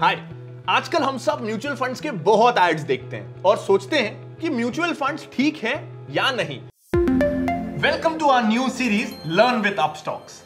हाय आजकल हम सब म्यूचुअल फंड्स के बहुत एड्स देखते हैं और सोचते हैं कि म्यूचुअल फंड्स ठीक है या नहीं। Welcome to our new series learn with Upstox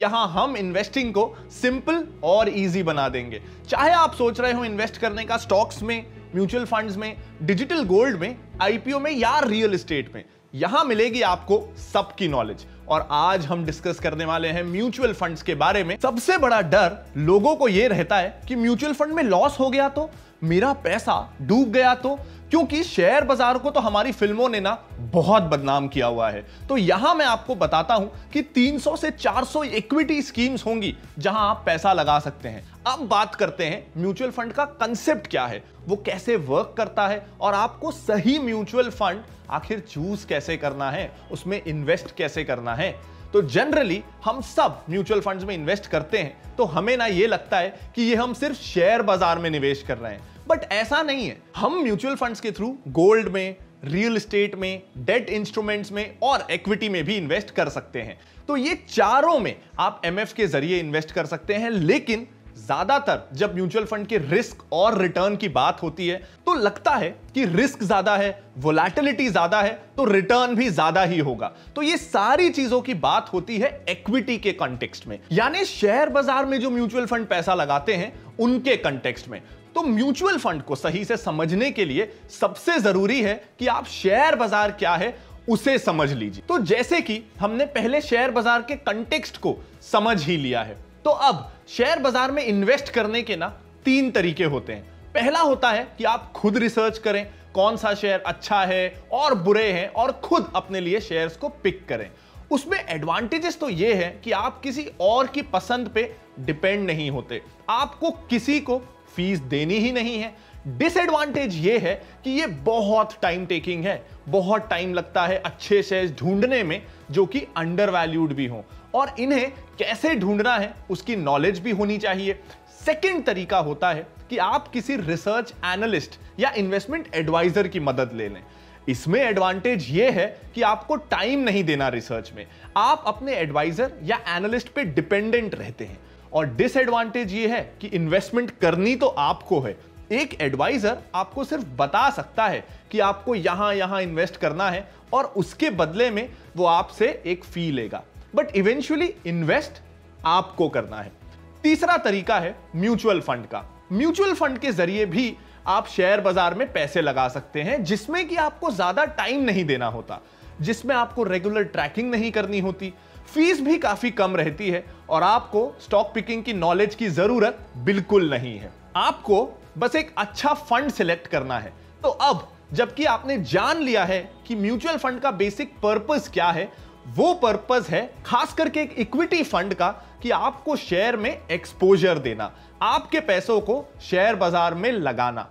यहाँ हम इन्वेस्टिंग को सिंपल और इजी बना देंगे। चाहे आप सोच रहे हो इन्वेस्ट करने का स्टॉक्स में म्यूचुअल फंड्स में डिजिटल गोल्ड में आईपीओ में या रियल एस्टेट में यहाँ मिलेगी आपको सबकी नॉलेज और आज हम डिस्कस करने वाले हैं म्यूचुअल फंड्स के बारे में. सबसे बड़ा डर लोगों को यह रहता है कि म्यूचुअल फंड में लॉस हो गया तो? मेरा पैसा डूब गया तो? क्योंकि शेयर बाज़ार को तो हमारी फ़िल्मों ने ना बहुत बदनाम किया हुआ है। तो यहाँ मैं आपको बताता हूँ कि 300 से 400 इक्विटी स्कीम्स होंगी जहाँ आप पैसा लगा सकते हैं। अब बात करते हैं म्यूचुअल फंड का कंसेप्ट क्या है? वो कैसे वर्क करता है? और आपको सही म्यूचुअल फंड आखिर चूज़ कैसे करना है? उसमें इन्वेस्ट कैसे करना है? तो जनरली हम सब म्यूचुअल फंड्स में इन्वेस्ट करते हैं तो हमें ना ये लगता है कि ये हम सिर्फ़ शेयर बाज़ार में निवेश कर रहे हैं। बट ऐसा नहीं है। हम म्यूचुअल फंड्स के थ्रू गोल्ड में रियल एस्टेट में डेट इंस्ट्रूमेंट्स में और इक्विटी में भी इन्वेस्ट कर सकते हैं। तो ये चारों में आप एमएफ के ज़रिए इन्वेस्ट कर सकते हैं, लेकिन ज़्यादातर जब म्यूचुअल फंड के रिस्क और रिटर्न की बात होती है तो लगता है कि रिस्क ज़्यादा है, वोलैटिलिटी ज़्यादा है तो रिटर्न भी ज़्यादा ही होगा। तो ये सारी चीज़ों की बात होती है इक्विटी के कंटेक्स्ट में। यानी शेयर बाज़ार में जो म्यूचुअल फंड पैसा लगाते हैं, उनके कंटेक्स्ट में। तो म्यूचुअल फंड को सही से समझने के लिए सबसे ज़रूरी है कि आप शेयर बाज़ार क्या है, उसे समझ लीजिए। तो जैसे कि हमने पहले शेयर बाज़ार के कंटेक्स्ट को समझ ही लिया है। तो अब शेयर बाज़ार में इन्वेस्ट करने के ना तीन तरीके होते हैं। पहला होता है कि आप खुद रिसर्च करें, कौन सा शेयर अच्छा है और बुरे हैं और खुद अपने लिए शेयर्स को पिक करें। उसमें एडवांटेजेस तो ये है कि आप किसी और की पसंद पे डिपेंड नहीं होते। आपको किसी को फ़ीस देनी ही नहीं है। डिसएडवांटेज ये है कि ये बहुत टाइम टेकिंग है, बहुत टाइम लगता है अच्छे शेयर्स ढूँढने में जो कि अंडर वैल्यूड भी हो। और इन्हें कैसे ढूंढना है, उसकी नॉलेज भी होनी चाहिए। सेकेंड तरीका होता है कि आप किसी रिसर्च एनालिस्ट या इन्वेस्टमेंट एडवाइजर की मदद ले लें। इसमें एडवांटेज ये है कि आपको टाइम नहीं देना रिसर्च में। आप अपने एडवाइजर या एनालिस्ट पे डिपेंडेंट रहते हैं। और डिसएडवांटेज ये है कि इन्वेस्टमेंट करनी तो आपको है। एक एडवाइजर आपको सिर्फ़ बता सकता है कि आपको यहाँ यहाँ इन्वेस्ट करना है और उसके बदले में वो आपसे एक फ़ी लेगा। बट इवेंचुअली इन्वेस्ट आपको करना है। तीसरा तरीका है म्यूचुअल फंड का। म्यूचुअल फंड के ज़रिए भी आप शेयर बाज़ार में पैसे लगा सकते हैं, जिसमें कि आपको ज़्यादा टाइम नहीं देना होता, जिसमें आपको रेगुलर ट्रैकिंग नहीं करनी होती। फ़ीस भी काफ़ी कम रहती है और आपको स्टॉक पिकिंग की नॉलेज की ज़रूरत बिल्कुल नहीं है। आपको बस एक अच्छा फंड सिलेक्ट करना है। तो अब, जबकि आपने जान लिया है कि म्यूचुअल फंड का बेसिक पर्पस क्या है वो पर्पज है, खास करके एक इक्विटी फंड का, कि आपको शेयर में एक्सपोजर देना, आपके पैसों को शेयर बाज़ार में लगाना।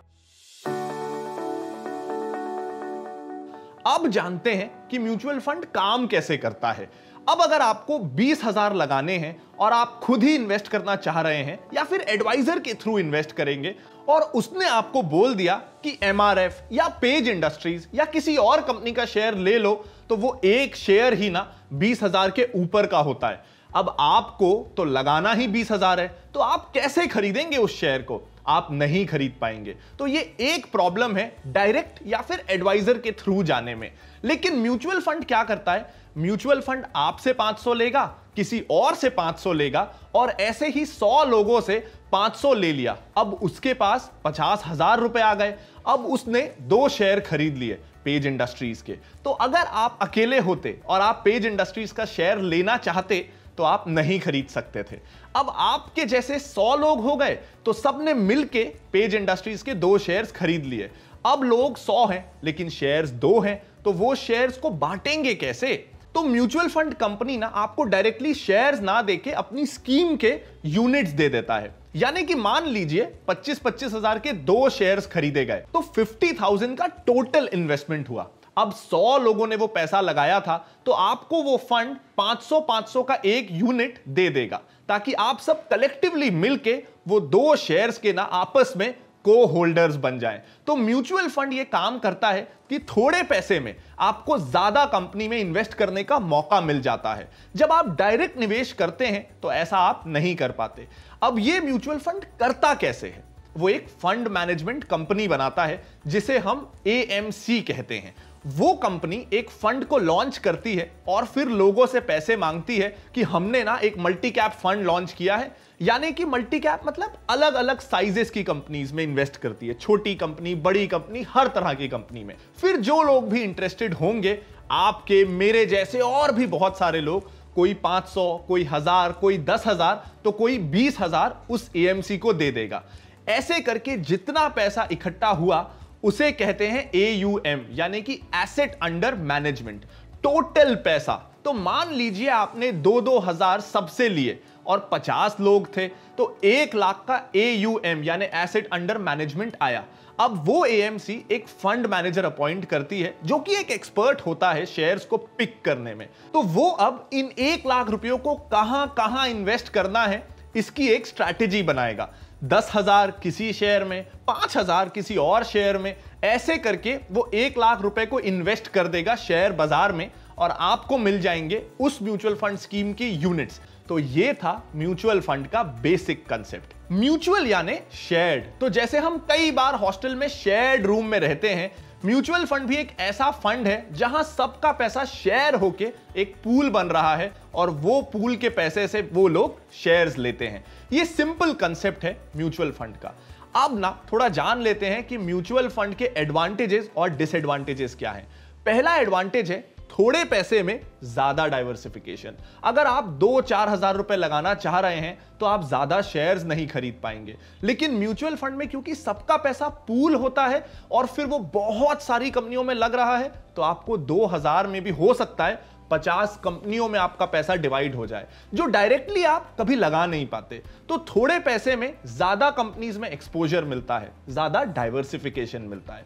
अब जानते हैं कि म्यूचुअल फंड काम कैसे करता है। अब अगर आपको बीस हज़ार लगाने हैं और आप खुद ही इन्वेस्ट करना चाह रहे हैं, या फिर एडवाइजर के थ्रू इन्वेस्ट करेंगे और उसने आपको बोल दिया कि एमआरएफ या पेज इंडस्ट्रीज़ या किसी और कंपनी का शेयर ले लो तो वो एक शेयर ही ना बीस हज़ार के ऊपर का होता है। अब आपको तो लगाना ही बीस हज़ार है तो आप कैसे खरीदेंगे उस शेयर को? आप नहीं खरीद पाएँगे। तो ये एक प्रॉब्लम है डायरेक्ट या फिर एडवाइजर के थ्रू जाने में। लेकिन म्यूचुअल फंड क्या करता है? म्यूचुअल फंड आपसे 500 लेगा किसी और से 500 लेगा और ऐसे ही 100 लोगों से 500 ले लिया। अब उसके पास पचास हज़ार रुपए आ गए। अब उसने दो शेयर खरीद लिए पेज इंडस्ट्रीज़ के। तो अगर आप अकेले होते और आप पेज इंडस्ट्रीज़ का शेयर लेना चाहते तो आप नहीं खरीद सकते थे। अब आपके जैसे सौ लोग हो गए तो सबने मिलके पेज इंडस्ट्रीज़ के दो शेयर्स खरीद लिए। अब लोग सौ हैं, लेकिन शेयर्स दो हैं तो वो शेयर्स को बांटेंगे कैसे? तो म्यूचुअल फंड कंपनी ना आपको डायरेक्टली शेयर्स ना देके अपनी स्कीम के यूनिट्स दे देता है। यानी कि मान लीजिए 25 पच्चीस हज़ार के दो शेयर्स खरीदे गए तो 50,000 का टोटल इन्वेस्टमेंट हुआ। अब 100 लोगों ने वो पैसा लगाया था तो आपको वो फंड 500 500 का एक यूनिट दे देगा ताकि आप सब कलेक्टिवली मिलके वो दो शेयर्स के ना आपस में को होल्डर्स बन जाएँ। तो म्यूचुअल फंड ये काम करता है कि थोड़े पैसे में आपको ज़्यादा कंपनी में इन्वेस्ट करने का मौका मिल जाता है। जब आप डायरेक्ट निवेश करते हैं तो ऐसा आप नहीं कर पाते। अब ये म्यूचुअल फंड करता कैसे है? वो एक फंड मैनेजमेंट कंपनी बनाता है, जिसे हम एएमसी कहते हैं। वो कंपनी एक फंड को लॉन्च करती है और फिर लोगों से पैसे मांगती है कि हमने ना एक मल्टी कैप फंड लॉन्च किया है। यानी कि मल्टी कैप मतलब अलग अलग साइजेस की कंपनीज़ में इन्वेस्ट करती है। छोटी कंपनी बड़ी कंपनी हर तरह की कंपनी में। फिर जो लोग भी इंटरेस्टेड होंगे, आपके, मेरे जैसे और भी बहुत सारे लोग, कोई 500 कोई हज़ार, कोई दस हज़ार तो कोई बीस हज़ार उस एएमसी को दे देगा। ऐसे करके जितना पैसा इकट्ठा हुआ, उसे कहते हैं ए यू एम यानी कि एसेट अंडर मैनेजमेंट टोटल पैसा। तो मान लीजिए आपने दो दो हज़ार सबसे लिए। और पचास लोग थे तो एक लाख का ए यू एम यानी एसेट अंडर मैनेजमेंट आया। अब वो एएमसी एक फंड मैनेजर अपॉइंट करती है, जो कि एक एक्सपर्ट होता है शेयर्स को पिक करने में। तो वो अब इन एक लाख रुपयों को कहाँ कहाँ इन्वेस्ट करना है, इसकी एक स्ट्रैटेजी बनाएगा। दस हज़ार किसी शेयर में, पाँच हज़ार किसी और शेयर में, ऐसे करके वो एक लाख रुपए को इन्वेस्ट कर देगा शेयर बाज़ार में, और आपको मिल जाएँगे उस म्यूचुअल फंड स्कीम की यूनिट्स तो ये था म्यूचुअल फंड का बेसिक कंसेप्ट म्यूचुअल यानी शेयर्ड तो जैसे हम कई बार हॉस्टल में शेयर्ड रूम में रहते हैं, म्यूचुअल फंड भी एक ऐसा फंड है जहाँ सबका पैसा शेयर होके एक पूल बन रहा है और वो पूल के पैसे से वो लोग शेयर्स लेते हैं। ये सिंपल कंसेप्ट है म्यूचुअल फंड का। अब ना, थोड़ा जान लेते हैं कि म्यूचुअल फंड के एडवांटेजेस और डिसएडवांटेजेस क्या हैं। पहला एडवांटेज है थोड़े पैसे में ज़्यादा डाइवर्सिफिकेशन अगर आप दो चार हज़ार रुपए लगाना चाह रहे हैं तो आप ज़्यादा शेयर्स नहीं खरीद पाएँगे। लेकिन म्यूचुअल फंड में क्योंकि सबका पैसा पूल होता है और फिर वो बहुत सारी कंपनियों में लग रहा है तो आपको दो हज़ार में भी हो सकता है पचास कंपनियों में आपका पैसा डिवाइड हो जाए, जो डायरेक्टली आप कभी लगा नहीं पाते। तो थोड़े पैसे में ज़्यादा कंपनीज़ में एक्सपोजर मिलता है, ज़्यादा डाइवर्सिफिकेशन मिलता है।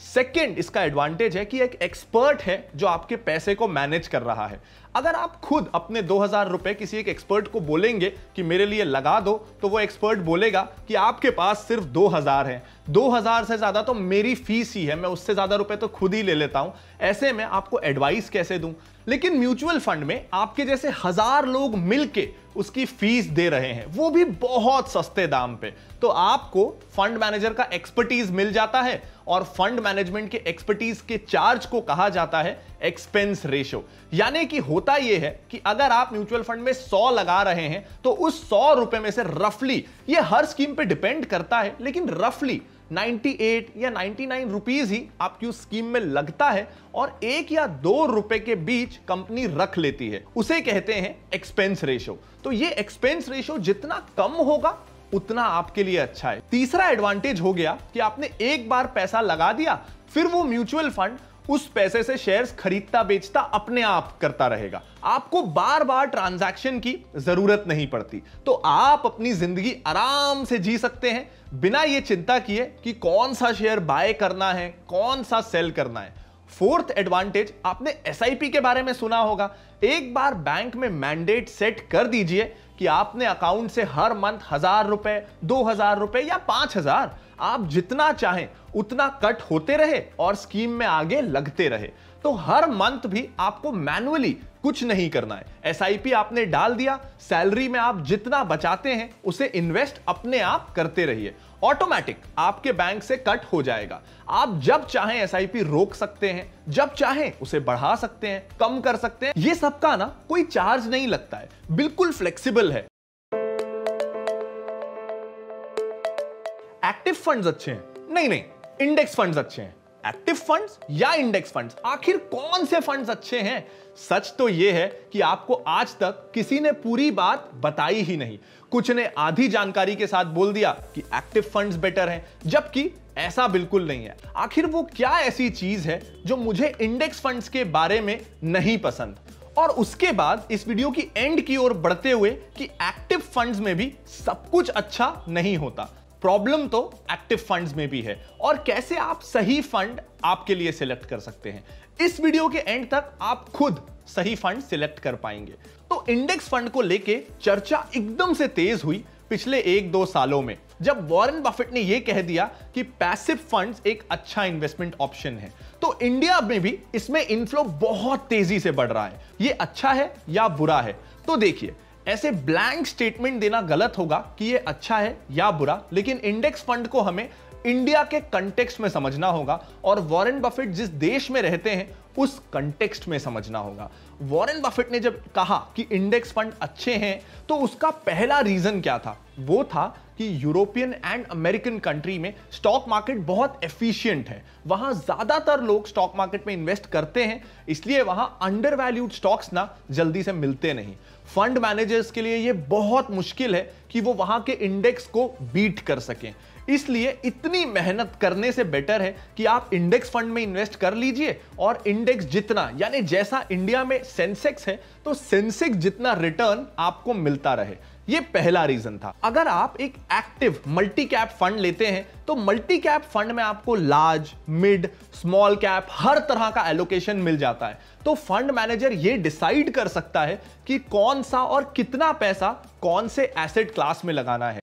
सेकेंड इसका एडवांटेज है कि एक एक्सपर्ट है जो आपके पैसे को मैनेज कर रहा है। अगर आप खुद अपने दो हज़ार रुपए किसी एक एक्सपर्ट को बोलेंगे कि मेरे लिए लगा दो तो वो एक्सपर्ट बोलेगा कि आपके पास सिर्फ़ दो हज़ार है। दो हज़ार से ज़्यादा तो मेरी फ़ीस ही है, मैं उससे ज़्यादा रुपए तो खुद ही ले लेता हूँ। ऐसे में आपको एडवाइस कैसे दूँ? लेकिन म्यूचुअल फंड में आपके जैसे हज़ार लोग मिलके उसकी फ़ीस दे रहे हैं, वो भी बहुत सस्ते दाम पे। तो आपको फंड मैनेजर का एक्सपर्टीज मिल जाता है और फंड मैनेजमेंट के एक्सपर्टीज के चार्ज को कहा जाता है एक्सपेंस रेशो यानी कि होता यह है कि अगर आप म्यूचुअल फंड में 100 लगा रहे हैं तो उस सौ रुपए में से रफली ये हर स्कीम पे डिपेंड करता है, लेकिन रफली 98 या 99 रुपीस ही आपकी उस स्कीम में लगता है और एक या दो रुपए के बीच कंपनी रख लेती है। उसे कहते हैं एक्सपेंस रेशो तो ये एक्सपेंस रेशो जितना कम होगा, उतना आपके लिए अच्छा है। तीसरा एडवांटेज हो गया कि आपने एक बार पैसा लगा दिया, फिर वो म्यूचुअल फंड उस पैसे से शेयर्स खरीदता, बेचता, अपने आप करता रहेगा। आपको बार बार ट्रांजैक्शन की ज़रूरत नहीं पड़ती। तो आप अपनी ज़िंदगी आराम से जी सकते हैं। बिना ये चिंता किए कि कौन सा शेयर बाय करना है, कौन सा सेल करना है। फोर्थ एडवांटेज आपने एसआईपी के बारे में सुना होगा। एक बार बैंक में मैंडेट सेट कर दीजिए कि आपने अकाउंट से हर मंथ हज़ार रुपए, दो हज़ार रुपए या पाँच हज़ार। आप जितना चाहें, उतना कट होते रहे और स्कीम में आगे लगते रहे। तो हर मंथ भी आपको मैनुअली कुछ नहीं करना है। एस आपने डाल दिया, सैलरी में आप जितना बचाते हैं, उसे इन्वेस्ट अपने आप करते रहिए। ऑटोमेटिक आपके बैंक से कट हो जाएगा। आप जब चाहें एस रोक सकते हैं, जब चाहें उसे बढ़ा सकते हैं, कम कर सकते हैं, ये सबका ना कोई चार्ज नहीं लगता है, बिल्कुल फ्लेक्सिबल है। एक्टिव फंड्स अच्छे हैं। नहीं नहीं, इंडेक्स फंड्स अच्छे हैं। एक्टिव फंड्स या इंडेक्स फंड्स? आखिर कौन से फंड्स अच्छे हैं? सच तो यह है कि आपको आज तक किसी ने पूरी बात बताई ही नहीं। कुछ ने आधी जानकारी के साथ बोल दिया कि एक्टिव फंड्स बेटर हैं, जबकि ऐसा बिल्कुल नहीं है। आखिर वो क्या ऐसी चीज़ है जो मुझे इंडेक्स फंड्स के बारे में नहीं पसंद? और उसके बाद इस वीडियो की एंड की ओर बढ़ते हुए कि एक्टिव फंड्स में भी सब कुछ अच्छा नहीं होता। प्रॉब्लम तो एक्टिव फंड्स में भी है। और कैसे आप सही फंड आपके लिए सिलेक्ट कर सकते हैं। इस वीडियो के एंड तक आप खुद सही फंड सिलेक्ट कर पाएँगे। तो इंडेक्स फंड को लेके चर्चा एकदम से तेज हुई पिछले एक दो सालों में, जब वॉरेन बफेट ने यह कह दिया कि पैसिव फंड्स एक अच्छा इन्वेस्टमेंट ऑप्शन है। तो इंडिया में भी इसमें इनफ्लो बहुत तेज़ी से बढ़ रहा है। यह अच्छा है या बुरा है? तो देखिए ऐसे ब्लैंक स्टेटमेंट देना गलत होगा कि ये अच्छा है या बुरा, लेकिन इंडेक्स फंड को हमें इंडिया के कंटेक्स्ट में समझना होगा और वॉरेन बफेट जिस देश में रहते हैं, उस कंटेक्स्ट में समझना होगा। वॉरेन बफेट ने जब कहा कि इंडेक्स फंड अच्छे हैं तो उसका पहला रीजन क्या था? वो था कि यूरोपियन एंड अमेरिकन कंट्री में स्टॉक मार्केट बहुत एफिशिएंट है। वहाँ ज़्यादातर लोग स्टॉक मार्केट में इन्वेस्ट करते हैं, इसलिए वहाँ अंडर वैल्यूड स्टॉक्स ना जल्दी से मिलते नहीं। फंड मैनेजर्स के लिए यह बहुत मुश्किल है कि वो वहाँ के इंडेक्स को बीट कर सकें। इसलिए इतनी मेहनत करने से बेटर है कि आप इंडेक्स फंड में इन्वेस्ट कर लीजिए और इंडेक्स जितना, यानी जैसा इंडिया में सेंसेक्स है तो सेंसेक्स जितना रिटर्न आपको मिलता रहे। ये पहला रीजन था। अगर आप एक एक्टिव मल्टी कैप फंड लेते हैं तो मल्टी कैप फंड में आपको लार्ज मिड स्मॉल कैप हर तरह का एलोकेशन मिल जाता है। तो फंड मैनेजर ये डिसाइड कर सकता है कि कौन सा और कितना पैसा कौन से एसेट क्लास में लगाना है।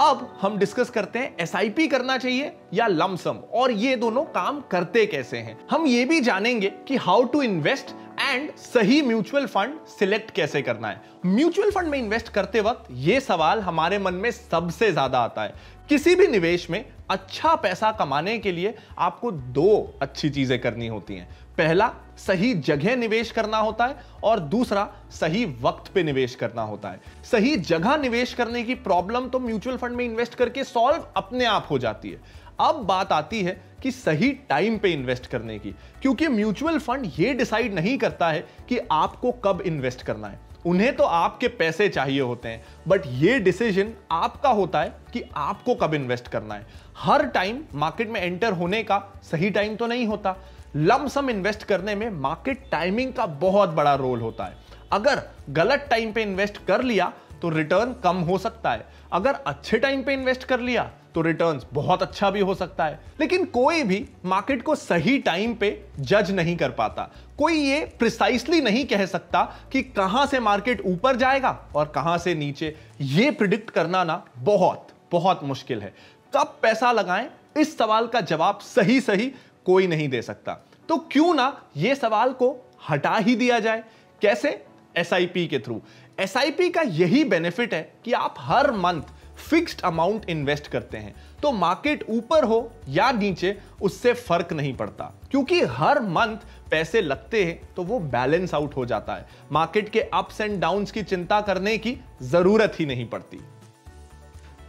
अब हम डिस्कस करते हैं एसआईपी करना चाहिए या लमसम और ये दोनों काम करते कैसे हैं? हम ये भी जानेंगे कि हाउ टू इन्वेस्ट एंड सही म्यूचुअल फंड सिलेक्ट कैसे करना है? म्यूचुअल फंड में इन्वेस्ट करते वक्त यह सवाल हमारे मन में सबसे ज़्यादा आता है। किसी भी निवेश में अच्छा पैसा कमाने के लिए आपको दो अच्छी चीज़ें करनी होती हैं। पहला, सही जगह निवेश करना होता है और दूसरा, सही वक्त पे निवेश करना होता है। सही जगह निवेश करने की प्रॉब्लम तो म्यूचुअल फंड में इन्वेस्ट करके सॉल्व अपने आप हो जाती है। अब बात आती है कि सही टाइम पे इन्वेस्ट करने की, क्योंकि म्यूचुअल फंड ये डिसाइड नहीं करता है कि आपको कब इन्वेस्ट करना है। उन्हें तो आपके पैसे चाहिए होते हैं बट ये डिसीज़न आपका होता है कि आपको कब इन्वेस्ट करना है। हर टाइम मार्केट में एंटर होने का सही टाइम तो नहीं होता। लमसम इन्वेस्ट करने में मार्केट टाइमिंग का बहुत बड़ा रोल होता है। अगर गलत टाइम पे इन्वेस्ट कर लिया तो रिटर्न कम हो सकता है। अगर अच्छे टाइम पे इन्वेस्ट कर लिया तो रिटर्न बहुत अच्छा भी हो सकता है। लेकिन कोई भी मार्केट को सही टाइम पे जज नहीं कर पाता। कोई ये प्रिसाइसली नहीं कह सकता कि कहाँ से मार्केट ऊपर जाएगा और कहाँ से नीचे। ये प्रिडिक्ट करना ना बहुत बहुत मुश्किल है। कब पैसा लगाएँ, इस सवाल का जवाब सही सही कोई नहीं दे सकता। तो क्यों ना यह सवाल को हटा ही दिया जाए। कैसे? एसआईपी के थ्रू एसआईपी का यही बेनिफिट है कि आप हर मंथ फिक्स्ड अमाउंट इन्वेस्ट करते हैं। तो मार्केट ऊपर हो या नीचे, उससे फ़र्क नहीं पड़ता। क्योंकि हर मंथ पैसे लगते हैं तो वो बैलेंस आउट हो जाता है। मार्केट के अप्स एंड डाउन्स की चिंता करने की ज़रूरत ही नहीं पड़ती।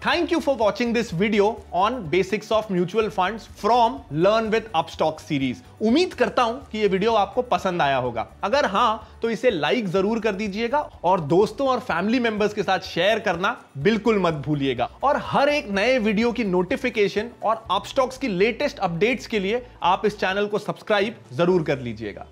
Thank you for watching this video on basics of mutual funds from Learn with Upstock series. उम्मीद करता हूँ कि ये वीडियो आपको पसंद आया होगा। अगर हाँ तो इसे लाइक ज़रूर कर दीजिएगा और दोस्तों और फैमिली मेंबर्स के साथ शेयर करना बिल्कुल मत भूलिएगा। और हर एक नए वीडियो की नोटिफिकेशन और अपस्टॉक्स की लेटेस्ट अपडेट्स के लिए आप इस चैनल को सब्सक्राइब ज़रूर कर लीजिएगा।